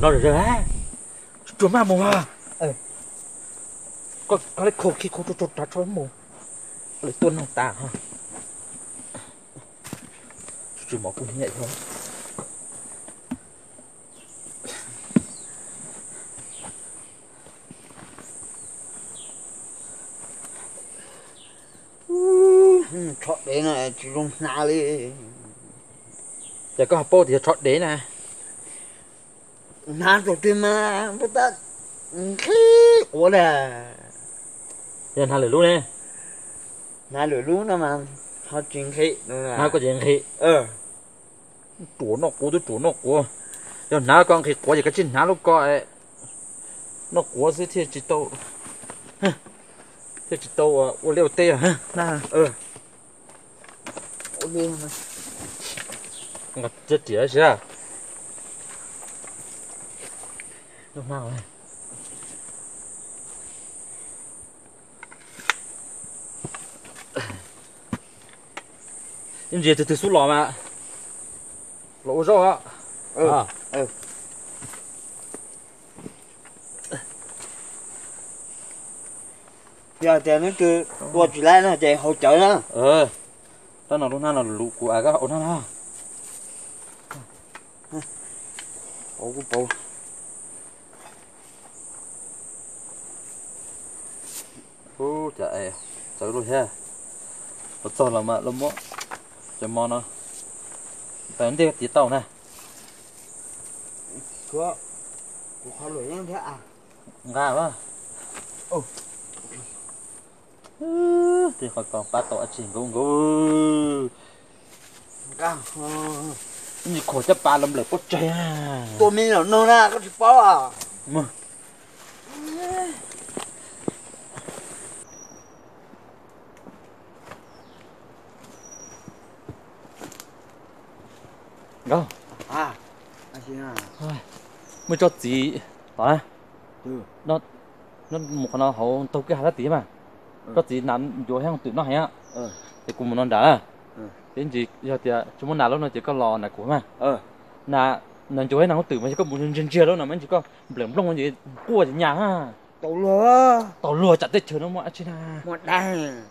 nó rồi đấy chuẩn mà mồm à Ừ. có có lấy khô khi khô cho cho cho mồm lấy tuôn lòng tàng ha. Chỉ mỏ cũng nhẹ thôi. Chọn đấy này chỉ dùng nào đi. Giờ có hộp bô thì chọn đế nè nào rồi thì mà bắt ta khí. Ủa là giờ thằng lửa luôn nè nào rồi luôn đó mà. Họ chuyện khí nữa là nào có chuyện khi ờ chủ nó của tôi chủ nó của giờ nào con khi của gì cái chuyện nào lúc có ấy. Nó của sẽ thiệt chỉ tàu thiệt chỉ tàu à ô liều tê à? Ha nào ờ ủa đi mà. Ngặt chết tía chứ lúc nào này. Nhưng gì thì từ xuống lò mà. Lỗ rồi á ừ. À. Ừ. Giờ thì nó cứ qua chỉ lại nó chạy hỗ trợ nó. Ờ đó là lúc nào là lũ của ai các ổn ha ủa cái ô chạy chạy rồi ha nó cho là mà nó mó chạy mò nó tại đây tí tàu này. Có có khó lỗi như thế à ngà quá. Ừ, thì khỏi còn ba tổ chỉ cũng ngu cao như khổ chấp ba lâm lại có à tôi mình là nô na có thể bao à. Mà đâu à anh chị à mới cho chị đó ừ. Nó một con nó hậu tàu cái hai tí mà. Ừ. cho chị nắn vô hang tụi nó hay á. Ừ. Thì cùng nó đã Ừ. đến chị giờ thì chúng muốn nào lúc nó chỉ có lò này của mà. Ờ nà nà chỗ ấy nào tự mà chỉ có một chân chia đâu nà mình chỉ có lượm lông gì cua chỉ nhà ha. Tàu lửa. Tàu lùa chặt tới chờ nó mọi chứ na một đàn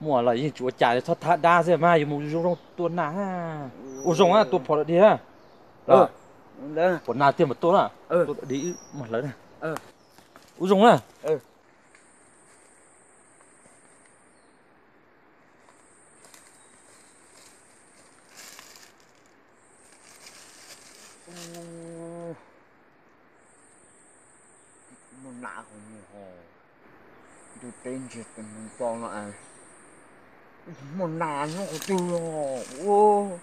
mua là gì chúa trả cho thắt đa thế mà dùng một dùng tuần ha ô dùng á tuần phở đi ha ừ. Đó. phở na tiền một tuần à ừ. Tuần đi một lớn à Ừ. ô dùng à Ừ. một nạ một hồ. Tôi tên chết của một con nó của tôi ô.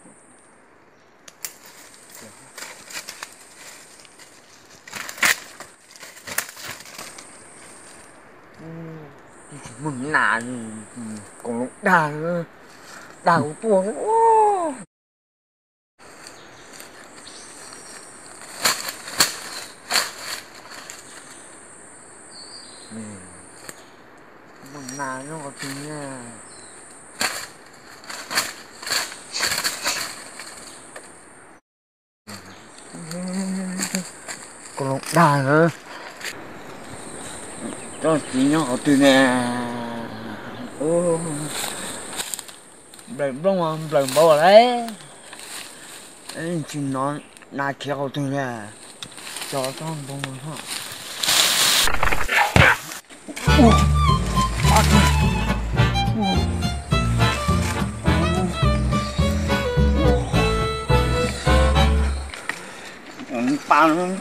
Một nạ còn lúc đà đà ô một nạ nó của tôi nha còn lúc đà nữa cho tuna. Ô bèn bông hoa bèn bông đấy anh chỉ nói là kéo tuna? Cho tao bông hoa ô à ô Bang.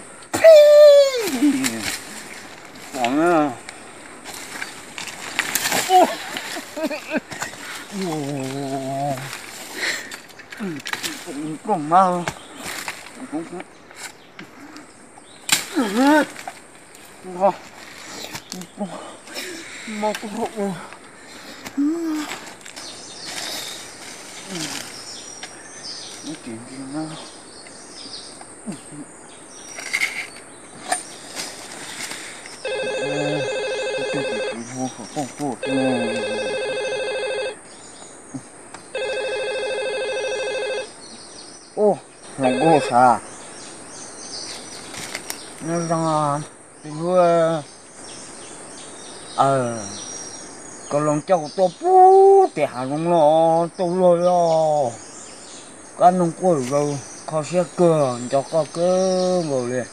妈慢啊。我重新。嗯，不好，不，妈不好啊。嗯，嗯，你点点啊。嗯，这个皮肤可丰富，嗯。Lòng cô xà nó ra vừa ờ còn lòng châu tôi bú thì hà lòng lo tôi lo lo cái nông quỷ rồi khó xe cửa cho có cơ ngồi liền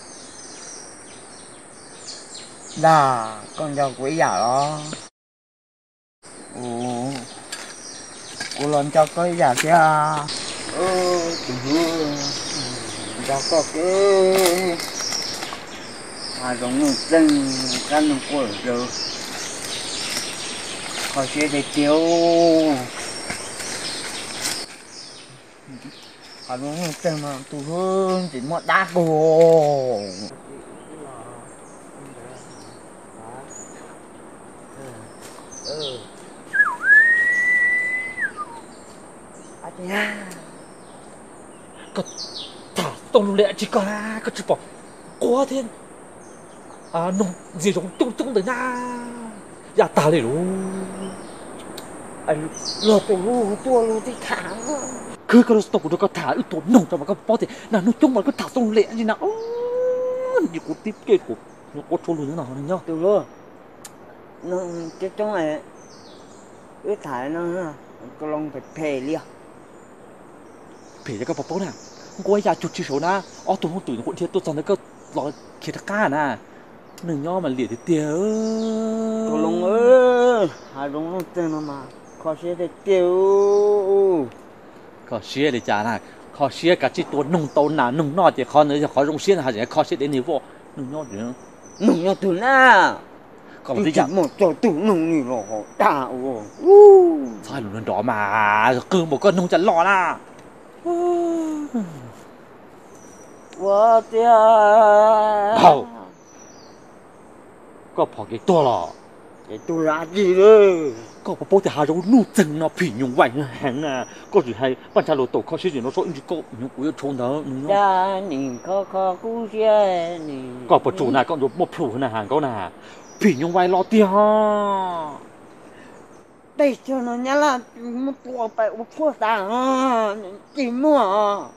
đà con cho quỷ giả đó ồ cô lòng cho có giả kia ơ từ Dạ, có cơ à giống dân gắn nông của giờ khó sẽ để tiêu à đúng rồi mà tụ hương chỉ một đá cổ ờ, ờ. à, Yeah. Good. À tông lệ chỉ có cả cái chụp quá thiên. À nông gì giống tung tung tới na. Ya ta đi luôn anh lột cái lu tua lu thì thả. Cứ cái đó tổng được cái thả ít tổn nổ cho mà có bao thì là nó chung mà cái thả tổng lệ gì nào. Nhiều cuộc tiếp kế của nó có trốn luôn thế nào này nhá. Tiêu rồi nó cái trong này cứ thả nó có lông phải phê liền. Phê cho các bọc bóng nào กนะกูอยากจุดชิโชนะอ๋อตัวมันตื่นคนเทียตัวตอนนั้นก็รอเคตาก้านะหนึ่งย่อมันเหลียดเดียว cái lông ơi hai lông nó tên nó mà khó sẽ để tiêu ก็เชียเลยจ้านะขอเชียกับที่ตัวนุ่งโตหนานุ่งนอดจะขอเนื้อขอรงเชียนะฮะจะขอเชียเดนิวนุ่งนอดอยู่ nung nhau từ na ก็ไม่ thì ได้อยาก chỉ một chỗ tụ nung như nó họ đà ồ ใช่หลุนดอมาคือบอกก็นุ่งจะรอนะ 我的好，我跑给多了，给多垃圾了。我把包的下肉弄真了，皮用完很啊。我就还半条路走，靠水里头说，你搞你不要冲头。家你靠靠故乡你。我不住那，我就莫扑那 hàng 嗰那，皮用完老啲哈。bây giờ nó nhá là một tuổi bảy một phút sáng à, chỉ mua à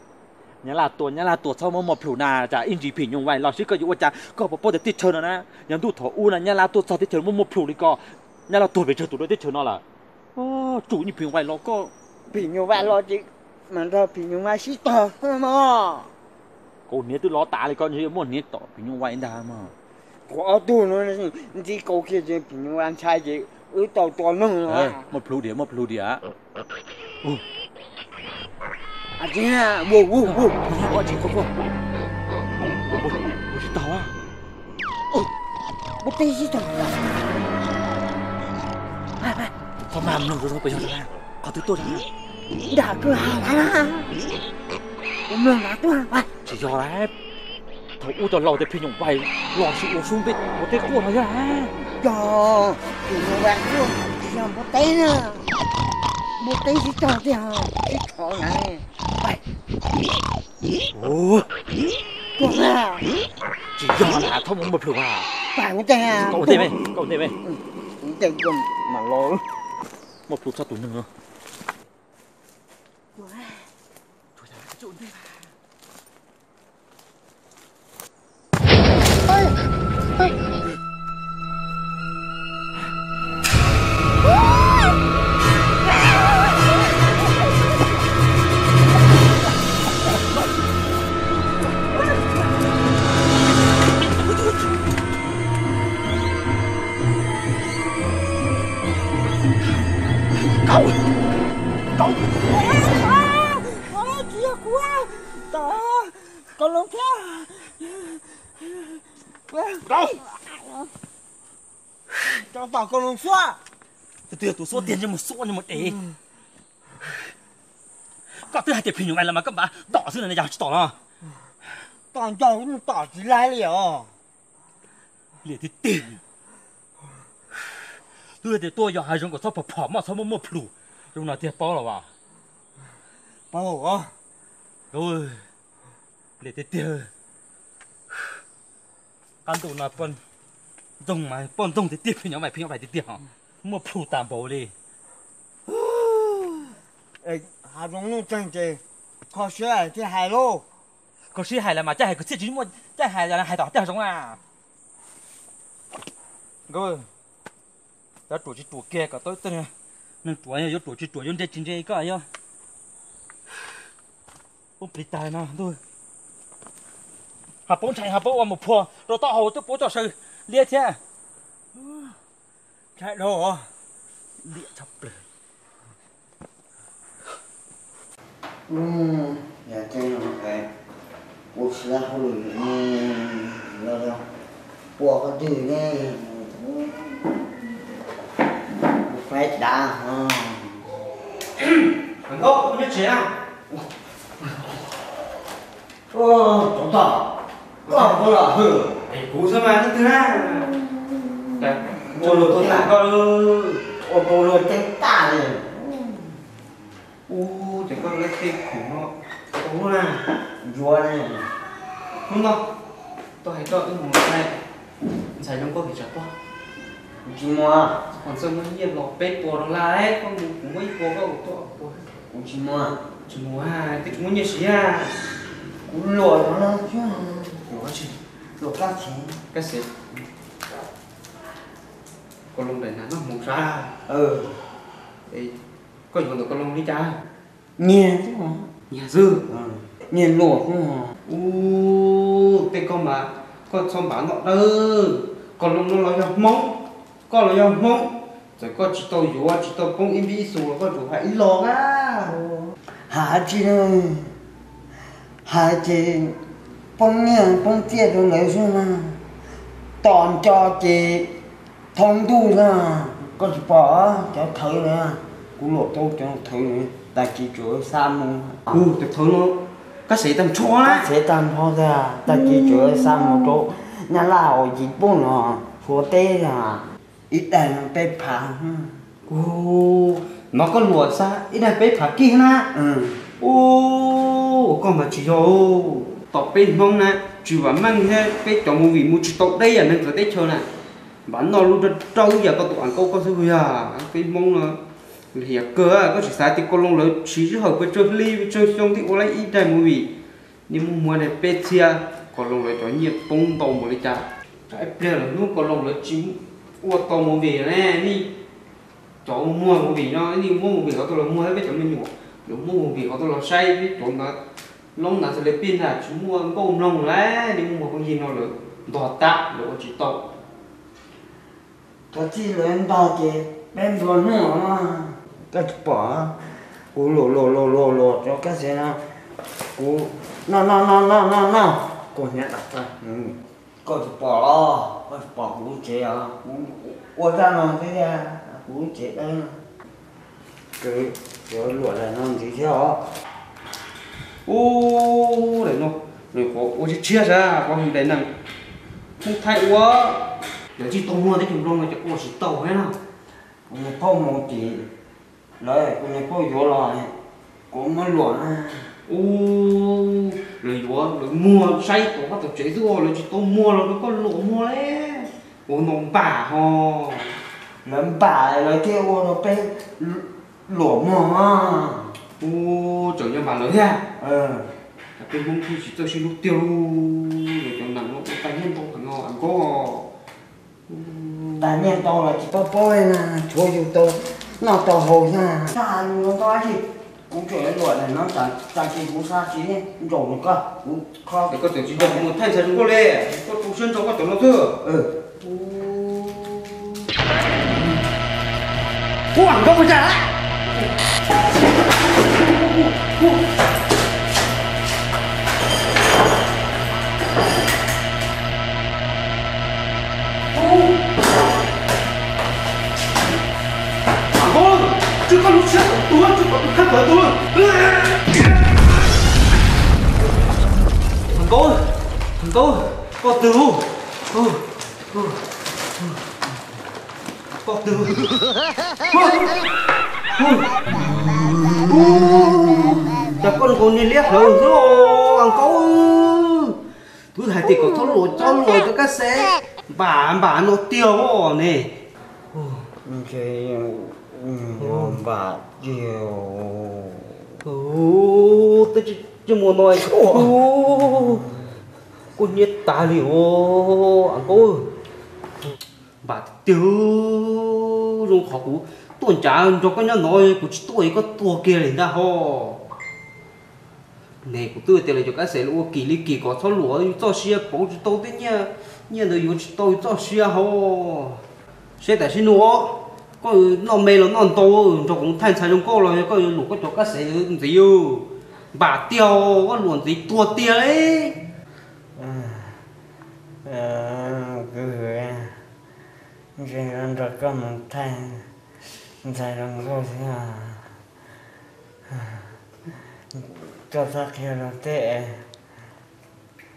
นี่ยล่ะตัวเนี่ยล่ะตัวเท่าหมอพลูน่ะจ้ะอินจีผียุงไหวเราชื่อก็อยู่ว่าจ้ะก็พอจะติดเชิญนะยังดูถออู้น่ะเนี่ยล่ะตัวซอติดเชิญหมอพลูนี่ก็เนี่ยล่ะตัวไปเชิญตัวด้วยติดเชิญเนาะล่ะโอ้จู่นี่ผียุงไหวเราก็ bị nhiều bạn lo chị mà ra bị nhiều mai xí tờ mà กูเนี่ยตัวล้อตาเลยก็เนี่ยมันเนี่ยต่อผียุงไหวได้มา có tu nó chỉ câu kia chị bị nhiều bạn sai chị ứ tàu tàu nâng เอ้ย à หมดพลูเดี๋ยวหมดพลูเดี๋ยว à chị à wo wo wo 我去，快快！我我我去打啊！ bút tê xí tờ 他妈弄着都不要了，搞对多了， đã cứ hàng à cũng là đã tôi à 只要来，他屋到老的偏用歪，老是我兄弟，我得过来呀！ cho โอ้พวกน่าจะยอนหาท่อมงมาเผื่อว่าฝังแต่เก้าเต้ไหมก้าเต้ไหมใจเย็นมาลองมาปลุกสักตัวหนึ่งเหรอว้าจุนได้ปะ tiền tôi số tiền cho một số như một đế ừ. có thứ hai tiền phim của anh là mà các bạn tỏ sự này nào tỏ nó ừ. tỏ cho cũng tỏ gì lại liệu liền thì tiền. Tôi thì tôi giờ hai chúng có số phập phập mà số mua mua plu chúng nó thì bao rồi à bao à rồi. Liền thì tiền. Căn tụ là phân dùng mà phân dùng thì tiền phim nhau mày phim nhau mày thì tiền hả? Ừ. Mua phụ tạm bố đi. Ê, hà giống như chân chì Khó sửa thì hài lô có sĩ hài là mà cha hài có sĩ chỉ mua cha hài là hài tỏ cha sống à rồi đó tuổi chỉ tuổi kia cả tôi tên nên tuổi này tuổi chỉ tuổi dân chơi chính có ai không bông bị tài nào thôi hà bông chạy hà vào một phò rồi tao hồ tôi bố cho sự liệt thế chạy đồ à? địa chọc lửa 음, 야, 쟤는 왜 옷이나 하고 있니? 너랑 뭐가 되니? phải đã thằng gốc không biết chế à ô tổng tổng có không có là hử. Cú sao mà thứ hai Obolo tenta Obolo tenta này u chỉ có cái cây khủng nó đúng là rùa này. Không? Đâu tôi thấy tôi cũng hùng này giải đông có phải trả qua chỉ mua còn sơ mới nhiệt lọc bếp bò nó là ấy con cũng cũng mới bò có của tôi cũng chỉ mua chỉ mua à? Cái chúng nhiệt sĩ à? Cũng lột nó lên chứ. Lột ra chứ lột ra chứ. Cái gì? con lông này nó 나 몽사 ờ thì có những con 콜롬 đi cha? Nghe chứ hả nhà dư. Ừ. Nghe lụa không hả u tên con mà con xong bán nó con 콜롬 nó lấy móng, con lấy móng, rồi con chỉ tôi dù chỉ tôi cũng im đi xuống là con chủ hãy lo á. Hả chị ơi hả chị? Bông nghe bông chia đâu lấy xuống mà. Toàn cho chị thông tu ra có bỏ cho thấy nữa cũng lộ tốt cho thấy nữa ta chỉ chỗ xa mông ừ tôi thấy nó các sĩ tâm chó các sĩ tâm ho ra ta chỉ chỗ xa một chỗ nhà lào chỉ bốn nọ phố tê là ít đàn tê phá U nó có lụa xa ít đàn tê phá kia nè. U ừ. con mà chỉ cho tọt bên mông nè. Chỉ vào măng thế cái chỗ mua vị mua chỉ tọt đây là nên có tết chơi nè bán nó luôn trâu giờ có tụi ăn câu có thứ gì à. Cái mong ờ, là hiệp cơ à có chỉ sai thì con long lớn chỉ chứ hợp với chơi ly, với chơi xong thì có lấy ít đây một vị nhưng mà mua này bé chia con long lớn cho nhiệt, bông tàu một đi cha cái bé là lúc con long lớn chín ua tàu một vị nè, đi. Chỗ mua một vị nó, đi mua một vị họ tôi là mua hết với chỗ mình nhủ nếu mua một vị họ tôi là say với chỗ nó long là sẽ lấy pin là chúng mua bông long lá đi mua con gì nó lớn đỏ tạ đồ chỉ tàu ta chỉ lên đó thì bên vừa nữa mà. Cái chỉ bỏ, cú lộ lộ lộ lộ lộ cho cái gì nào, cú nó nó nó nó nó nó, cú nhặt đặt ra. Ừ. Có chỉ bỏ lo, có chỉ bỏ cú chế à, cú cú ra nó thế ra, cú chế đây. Cái cái lộ là nó chỉ theo. ô để nó rồi có ô chỉ chia ra có hình đấy là không để chỉ tàu mua đấy chúng lông là chỉ ô chỉ tàu hết nào này có một chỉ, lấy cú này có vô lại, cú mới lộ à. ô rồi quá rồi mua say tổ bắt đầu chế rồi rồi chỉ tàu mua là nó có lộ mua đấy. Ô nông bà ho Lớn bà lấy cái ô nó bé lỗ mò ô trở như bà lớn ha Ờ, cái mông thu chỉ tôi xin lúc tiêu rồi cho nặng nó tay nhân tôi thằng ngon ăn có tại nhiên to là chỉ có bôi nè, chúa dù tôi nó to hồ nha. Xa nó có gì cũng chuyện lụa này nó chẳng chẳng chỉ cũng xa chỉ này rồi nó có cũng khó để có thể chỉ được một thanh sản chúng có lệ có tu sinh trong có chỗ nó thừa ừ. Cô ăn không phải trả Con, chứ tôi. Thằng tôi thằng cô, con từ, Có từ. Chắc con con đi liếc rồi, rồi, thằng cô. Tôi hai thì có thốt lụa cho lụa cho các xe. Bà, bà nó tiêu nè. Ok ừ, và chiều ô, tôi chỉ chứ muốn nói ô cô nhiệt ta liu anh cô bà tiêu rồi khó cú tuần trả cho cái nhà nói của chị tôi có tua kia lên ra ho này của tôi tiền là cho cái sẽ lúa kỳ lý kỳ có số lúa cho xe bóng cho tôi thế nha nha rồi cho tôi cho xe ho xe tại xin lúa có nó mê nó non to cho cũng thành sai trong cô rồi có lũ có chỗ các sẽ gì yêu bà tiêu có luồn gì, tua tia đấy ờ à, à, cứ chuyện ăn được có một thay thay đồng cô thế à. à. Cho ta kia là tệ.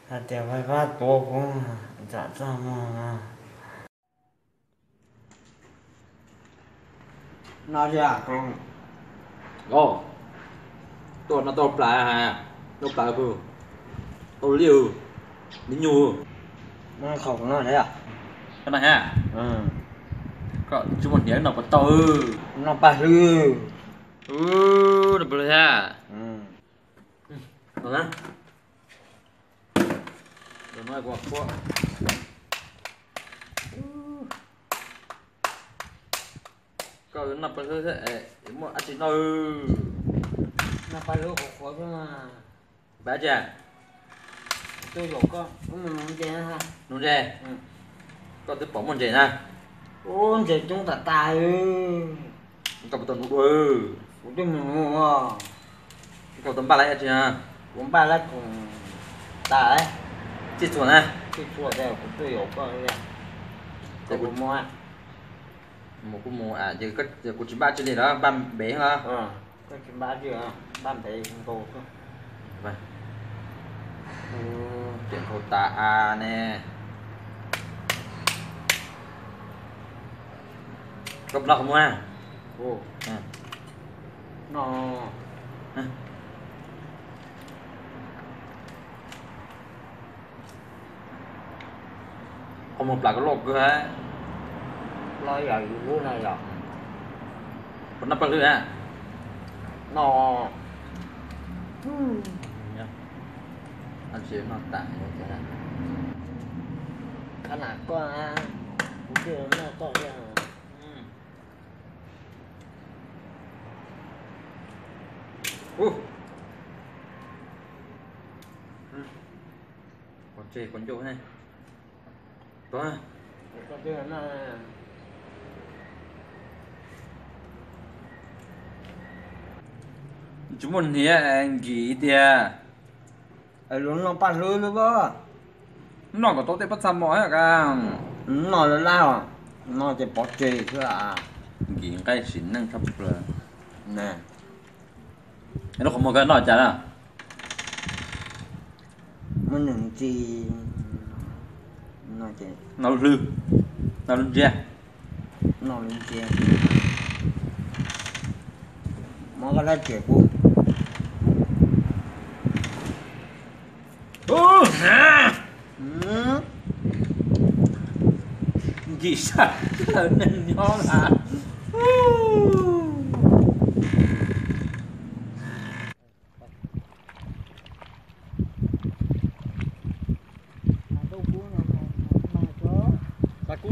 Là tiểu phải phát bố cũng dạ ra mà. nó chưa à, không ồ. Tôi nó tôi lại à nó lại vừa tôi liều. Đi nhu nó không nó thế à? Cái này ha? Ừ. Có chú một nhớ nó có to nó ba lư. Ừ được rồi ha. Ừ. Được rồi nói qua qua 나빠서 뭐 아직 너 나빠서 거기구나 맞아 tôi lột có cũng mình muốn chơi ha muốn chơi ừ. có bỏ muốn chơi nha ôn chơi chúng ta tài cậu tuần cũng đuôi cũng tôi mình mua cậu tuần ba lại chứ à cũng ba lại cũng tài chỉ chuẩn à chỉ chuẩn đây cũng tôi lột có nha cũng mua một cú mùa à giờ chứ giờ của chín ba chưa gì đó ba bể ha ờ cách chín ba chưa? Ba bể cô. Vâng. Vậy chuyện cô ta à nè. Cốc lọc không à? Ô à. nó không một là có lọc cơ hả? lawyer dulu lawyer kenapa lu ya nó. Hmm. Anh xíu nó tải rồi cái này cái này có cũng chưa nó có cái Uh. còn chè còn chỗ này. Đó. Còn chè nó chúng mình hiểu anh gì đi ai luôn nó bắt luôn luôn bơ. Nó có tốt để bắt xăm mỏi à cả ừ, nó là lao à nó chỉ bỏ chê thôi à. Gì cái xin năng thấp rồi. Nè. Nó không một cái nó chả nào? Mình đừng chi nó chỉ nó lư. Nó lư chia nó lư chia mà cái đó chuyện của gì sao? Là nên nho là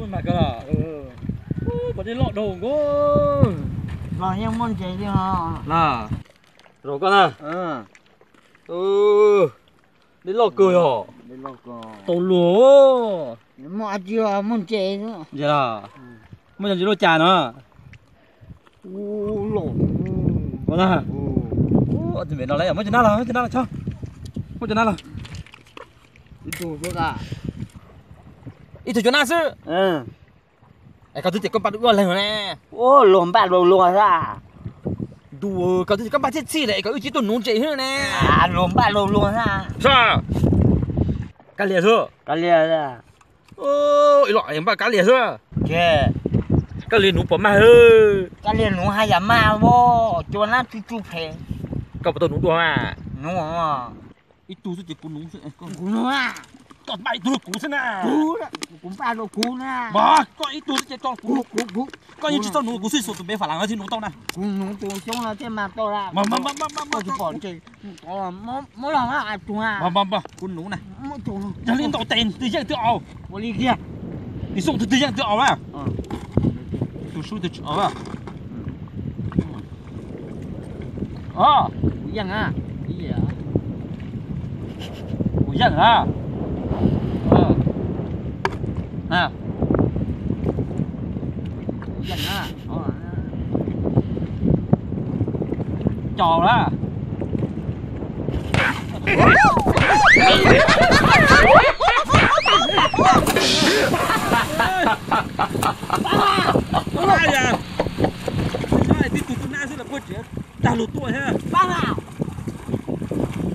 mà cơ là ừ. Có cái lọ đồ cô Lọ nhau môn chế chứ hả? Là Rồi con à? Ừ. Ừ 你老哥哟，你老哥，走路，妈就啊，没这个，是啦，没想起路家呢，乌龙，我呢，我准备拿来，没就拿了，没就拿了，瞧，没就拿了，你做这个，你做就拿是，嗯，哎，搞这点干巴都过来了呢，我龙巴龙龙啊啥。tu có gì các bạn chết chi lại có ý chí nôn chạy hơn nè. À lùm ba lùm luôn ha. Sao? Cá lìa chưa? Cá lìa ra. Ôi loại em ba cá lìa chưa? Chè cá lìa nụ bỏ ma hơ. Cá lìa nụ hai giả ma vô cho nó chú chú phê. Cậu bắt đầu nụ đùa mà. Nụ à. Ít tu chứ chỉ cũng nụ chứ. Cũng nụ à tọt bay tôi cú thế nào. Cú đó. Cú ba nó cú nè bà có ít tôi chết to cú. Cú cú có những chiếc tao nó cú suy sụp bé phải làm cái gì nó tao nè nó tụi chúng là thế mà tao là mà mà mà mà mà tụi bọn chị tao mỗi mỗi lần á ai chúng à? Mà mà mà. Cú nú nè mỗi chúng nó lên tao tiền tự nhiên tự ao bỏ đi kia. Đi xuống tự nhiên tự ao à tôi xuống tự ao à à dân à gì à à cú dân á ờ trò đó Ai à? Ai tí tụi na sẽ là quên chết. Ta lụt tuổi ha. ba nào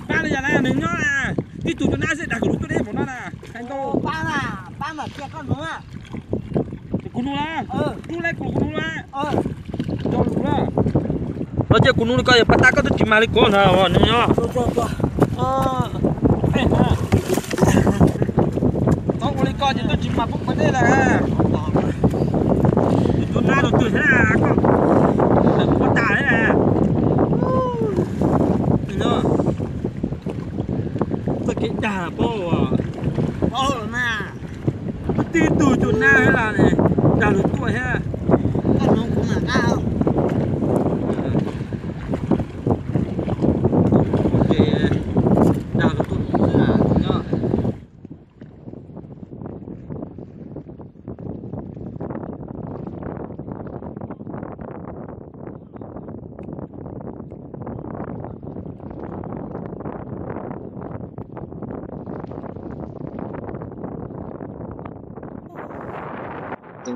Ba là nhà này đừng nhớ à. Tí tụi na sẽ đặt lụt tuổi đấy của nó là. Thành Ồ, tô. ba nào ba mà kia con nữa à Cú nu la. ờ Cú lại cú nu la. ờ Cho lụt la. Nó chơi cú nu coi bắt ta có chỉ mà đi con hả? Nhớ nhớ. rồi rồi rồi Ờ. Tao có đi coi thì tôi chỉ mà cũng vấn đề là. Tụi na được tuổi thế nào con. Đừng có tà đấy à. Nhớ. Tôi cái đà bố à. ờ mà hay là này. Đà được tuổi ha. cũng là cao Đà được tuổi là nhớ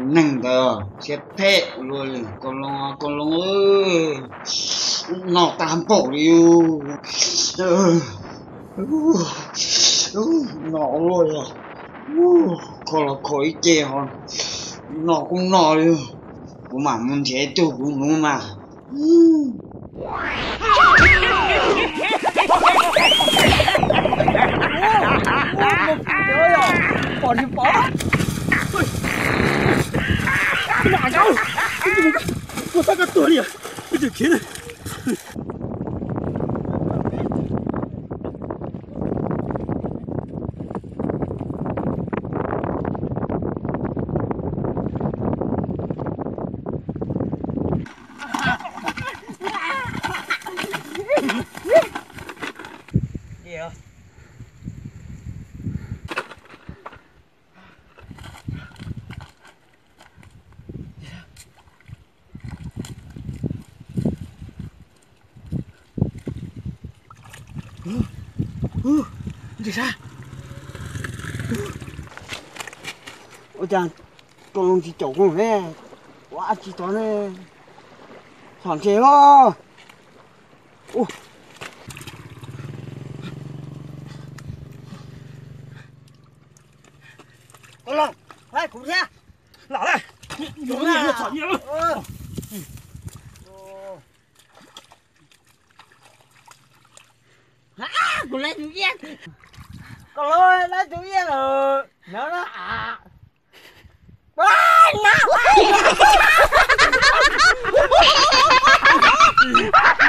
nặng nâng tờ xếp thế rồi con lo con lo ơi nó tam bộ đi nó rồi à con là khói chê hòn nó cũng nó đi cũng mà muốn chế tôi cũng đúng mà còn đi bỏ mà đâu? Cô ta cái tuổi à? Cái gì kia này? gì à Gì ra? ôi chàng con lông chỉ chỗ con nè quá chỉ to nè thoảng chế ho ô con lông phải cũng thế Lão này! Nó thỏ nhiều. ờ. À con lấy chủ yên. Con lôi lấy chủ yên rồi. Nó nó à no!